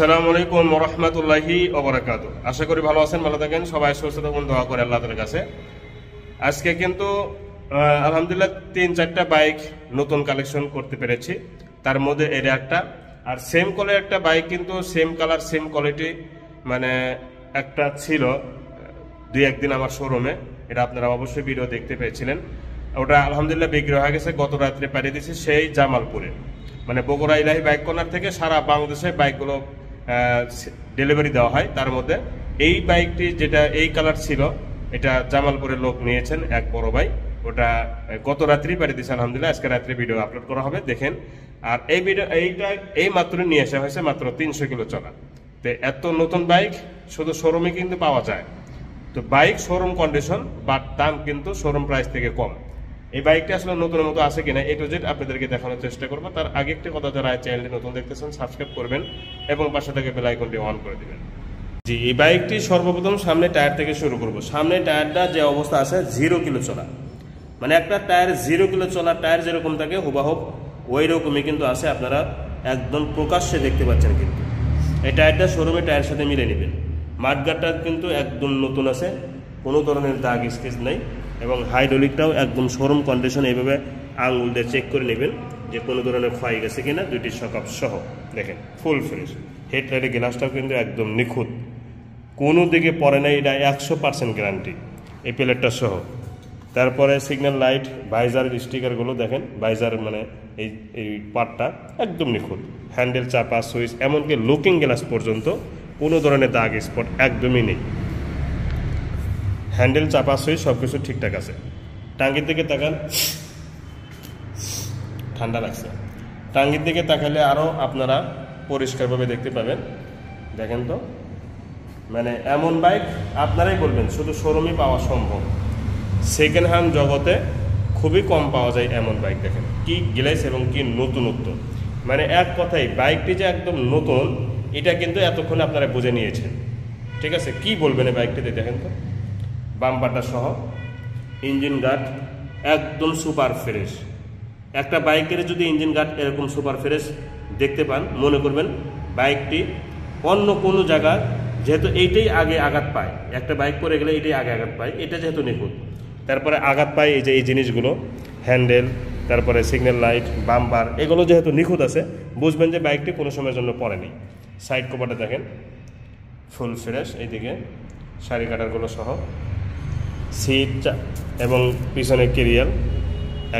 আসসালামু আলাইকুম রহমতুল্লাহি ওবরাকাত আশা করি ভালো আছেন, ভালো থাকেন। সবাই সুস্থ থাকুন, দোয়া করে আল্লাহ তালের কাছে। আজকে কিন্তু আলহামদুলিল্লাহ তিন চারটা বাইক নতুন কালেকশন করতে পেরেছি। তার মধ্যে এটা একটা। আর সেম কলের একটা বাইক কিন্তু সেম কালার সেম কোয়ালিটি মানে একটা ছিল দুই একদিন আমার শোরুমে এটা আপনারা অবশ্যই ভিডিও দেখতে পেয়েছিলেন। ওটা আলহামদুলিল্লাহ বিক্রি হয়ে গেছে, গত রাত্রে পাঠিয়ে দিয়েছি সেই জামালপুরে। মানে বগুড়া ইলাহি বাইক কর্নার থেকে সারা বাংলাদেশে বাইকগুলো ডেলিভারি দেওয়া হয়। তার মধ্যে এই বাইকটি যেটা, এই কালার ছিল, এটা জামালপুরের লোক নিয়েছেন এক বড় ভাই। ওটা গত রাত্রি বাড়ি দিয়েছে আলহামদুলিল্লাহ। আজকে রাত্রে ভিডিও আপলোড করা হবে, দেখেন। আর এই ভিডিও এইটা, এই মাত্র নিয়ে আসা হয়েছে মাত্র তিনশো কিলো চলা তো এত নতুন বাইক শুধু শোরুমে কিন্তু পাওয়া যায়। তো বাইক শোরুম কন্ডিশন বাট দাম কিন্তু শোরুম প্রাইস থেকে কম। এই বাইকটা আসলে নতুন মতো আছে কিনা এ টু জেড আপনাদেরকে দেখানোর চেষ্টা করব। তার আগে একটি কথা যারা চ্যানেলটি নতুন দেখতেছেন সাবস্ক্রাইব করবেন এবং পাশে থেকে বেল আইকনটি অন করে দিবেন। জি, এই বাইকটি সর্বপ্রথম সামনে টায়ার থেকে শুরু করব। সামনে টায়ারটা যে অবস্থা আছে জিরো কিলো চলা। মানে একটা টায়ার জিরো কিলো চলা টায়ার যেরকম থাকে হুবাহুব ওই রকমই কিন্তু আছে, আপনারা একদম প্রকাশ্যে দেখতে পাচ্ছেন কিন্তু। এই টায়ারটা শোরুমে টায়ারের সাথে মিলে নেবেন। মাঠগাটটা কিন্তু একদম নতুন আছে, কোনো ধরনের দাগ স্কেচ নেই। এবং হাইড্রোলিকটাও একদম শোরুম কন্ডিশন এইভাবে আঙুল দিয়ে চেক করে নেবেন যে কোনো ধরনের ক্ষয় গেছে কিনা, দুইটি সকাপ সহ। দেখেন ফুল ফ্রেশ হেডলাইটের গ্লাসটাও কিন্তু একদম নিখুঁত। কোনো দিকে পড়ে নাই, এটা একশো পার্সেন্ট গ্যারান্টি এই প্লেটটা সহ। তারপরে সিগন্যাল লাইট ভাইজারের স্টিকারগুলো দেখেন ভাইজার মানে এই এই পার্টটা একদম নিখুঁত। হ্যান্ডেল চাপা সুইচ এমনকি লুকিং গ্লাস পর্যন্ত কোনো ধরনের দাগ স্পট একদমই নেই। হ্যান্ডেল চাপা সুইচ সব কিছু ঠিকঠাক আছে। টাঙ্গির দিকে তাকান। ঠান্ডা লাগছে। টাঙ্গির দিকে তাকালে আরও আপনারা পরিষ্কারভাবে দেখতে পাবেন। দেখেন তো। মানে এমন বাইক আপনারাই বলবেন, শুধু শোরুমে পাওয়া সম্ভব। সেকেন্ড হ্যান্ড জগতে খুবই কম পাওয়া যায় এমন বাইক দেখেন। কি গ্লেস এবং কি নতুনত্ব। মানে এক কথাই বাইকটি যে একদম নতুন, এটা কিন্তু এতক্ষণে আপনারা বুঝে নিয়েছেন। ঠিক আছে? কি বলবেন এই বাইকটিতে দেখেন তো। বাম্পারটা সহ, ইঞ্জিন গার্ড একদম সুপার ফ্রেশ। একটা বাইকের যদি ইঞ্জিন গার্ড এরকম সুপার ফ্রেশ দেখতে পান, মনে করবেন বাইকটি অন্য কোনো জায়গা, যেহেতু এইটাই আগে আঘাত পায়। একটা বাইক পরে গেলে এটাই আগে আঘাত পায়, এটা যেহেতু নিখুঁত। তারপরে আঘাত পায় এই যে এই জিনিসগুলো, হ্যান্ডেল, তারপরে সিগন্যাল লাইট, বাম্পার, এগুলো যেহেতু নিখুঁত আছে, বুঝবেন যে বাইকটি কোনো সময়ের জন্য পড়েনি সাইড কভারটা দেখেন, ফুল ফ্রেশ, এইদিকে শাড়ি কাটারগুলো সহ। সিট এবং পিছনে কেরিয়ার,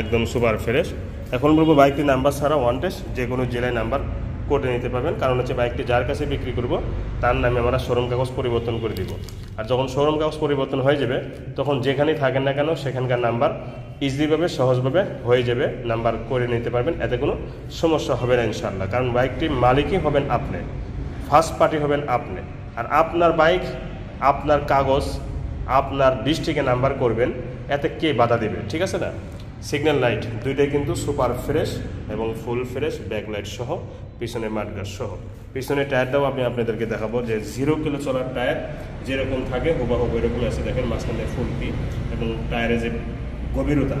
একদম সুপার ফ্রেশ। এখন বলব বাইকটি নাম্বার ছাড়া ওয়ান টেস্ট যে কোনো জেলায় নাম্বার করে নিতে পারবেন। কারণ হচ্ছে বাইকটি যার কাছে বিক্রি করব, তার নামে আমরা শোরুম কাগজ পরিবর্তন করে দিব। আর যখন শোরুম কাগজ পরিবর্তন হয়ে যাবে, তখন যেখানেই থাকেন না কেন, সেখানকার নাম্বার ইজিভাবে সহজভাবে হয়ে যাবে। নাম্বার করে নিতে পারবেন, এতে কোনো সমস্যা হবে না ইনশাল্লাহ কারণ বাইকটির মালিকই হবেন আপনি ফার্স্ট পার্টি হবেন আপনি। আর আপনার বাইক, আপনার কাগজ আপনার ডিস্ট্রিক্টে নাম্বার করবেন, এতে কে বাধা দেবে, ঠিক আছে না? সিগন্যাল লাইট দুইটাই কিন্তু সুপার ফ্রেশ এবং ফুল ফ্রেশ ব্যাক লাইট সহ, পিছনে মাঠগার সহ। পিছনে টায়ারটাও আমি আপনাদেরকে দেখাবো যে জিরো কিলো চলার টায়ার যেরকম থাকে হুবাহুব এরকম আছে, দেখেন মাঝখানে ফুল পি এবং টায়ারের যে গভীরতা,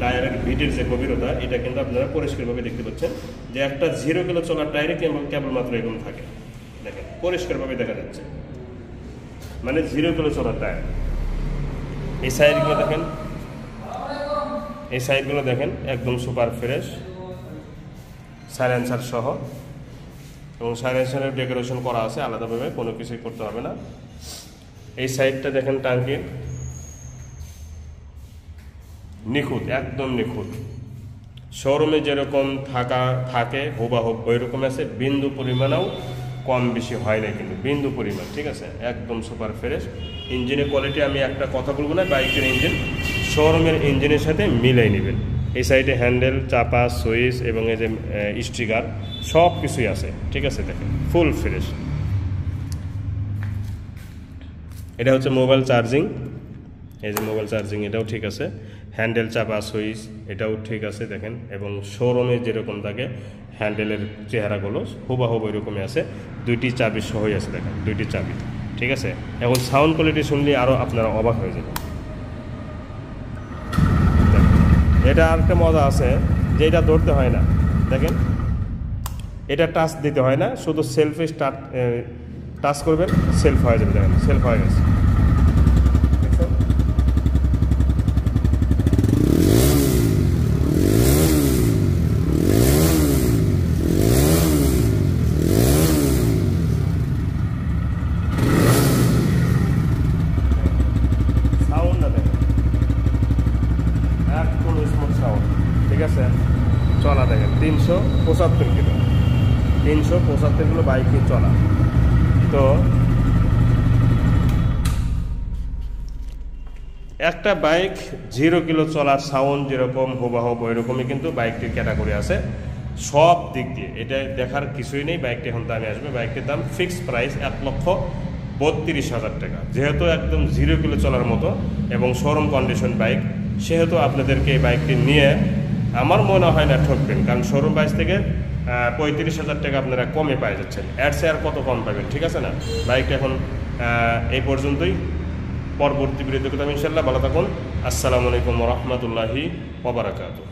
টায়ারের ভিটের যে গভীরতা, এটা কিন্তু আপনারা পরিষ্কারভাবে দেখতে পাচ্ছেন যে একটা জিরো কিলো চলার টায়ারে কেবল কেবলমাত্র এরকম থাকে। দেখেন, পরিষ্কারভাবে দেখা যাচ্ছে। মানে জিরো কিলো চলার টায়ার। এই সাইডগুলো দেখেন। এই সাইডগুলো দেখেন, একদম সুপার ফ্রেশ। সাইলেন্সার সহ। এবং সাইলেন্সারের ডেকোরেশন করা আছে, আলাদাভাবে কোনো কিছুই করতে হবে না। এই সাইডটা দেখেন টাঙ্কির। নিখুঁত, একদম নিখুঁত। শোরুমে যেরকম থাকা, থাকে হুবাহুব ওই রকম আছে। বিন্দু পরিমাণেও কম বেশি হয় না কিন্তু, বিন্দু পরিমাণ, ঠিক আছে? একদম সুপার ফ্রেশ ইঞ্জিনের কোয়ালিটি আমি একটা কথা বলব না, বাইকের ইঞ্জিন শোরুমের ইঞ্জিনের সাথে মিলাই নেবেন। এই সাইডে হ্যান্ডেল চাপা, সুইচ এবং এই যে স্টিকার সব কিছুই আছে, ঠিক আছে? দেখেন ফুল ফ্রেশ এটা হচ্ছে মোবাইল চার্জিং এই যে মোবাইল চার্জিং এটাও ঠিক আছে। হ্যান্ডেল চাপা সুইচ, এটাও ঠিক আছে দেখেন, এবং শোরুমে যেরকম থাকে, হ্যান্ডেলের চেহারাগুলো হুবাহুব এরকমই আছে। দুইটি চাবি সহই আছে দেখেন, দুইটি চাবি, ঠিক আছে? এখন সাউন্ড কোয়ালিটি শুনলে আরও আপনারা অবাক হয়ে যাবেন। এটা আরেকটা মজা আছে যে এটা ধরতে হয় না, দেখেন? এটা টাচ দিতে হয় না, শুধু সেলফে স্টার্ট টাচ করবেন সেলফ হয়ে যাবে, দেখেন সেলফ হয়ে গেছে দেখছেন? সাউন্ডটা দেখেন একদম সাউন্ড ঠিক আছে? চলা দেখেন, তিনশো পঁচাত্তর কিলো। তিনশো পঁচাত্তর কিলো বাইকে চলা। তো একটা বাইক জিরো কিলো চলার সাউন্ড যেরকম হুবাহুব ওইরকমই কিন্তু বাইকটির ক্যাটাগরি আছে। সব দিক দিয়ে, এটা দেখার কিছুই নেই, বাইকটি এখন দামে আসবে। বাইকটির দাম ফিক্সড প্রাইস এক লক্ষ বত্রিশ হাজার টাকা। যেহেতু একদম জিরো কিলো চলার মতো এবং শোরুম কন্ডিশন বাইক সেহেতু আপনাদেরকে এই বাইকটি নিয়ে আমার মনে হয় না ঠকবেন। কারণ শোরুম বাইস থেকে পঁয়ত্রিশ হাজার টাকা আপনারা কমে পাই যাচ্ছেন। অ্যাডসে আর কত কম পাবেন, ঠিক আছে না? বাইকটা এখন এই পর্যন্তই। পরবর্তী বিরোধী কথা ইনশাল্লাহ ভালো থাকুন। আসসালামু আলাইকুম রহমতুল্লাহি ওবরাকাতু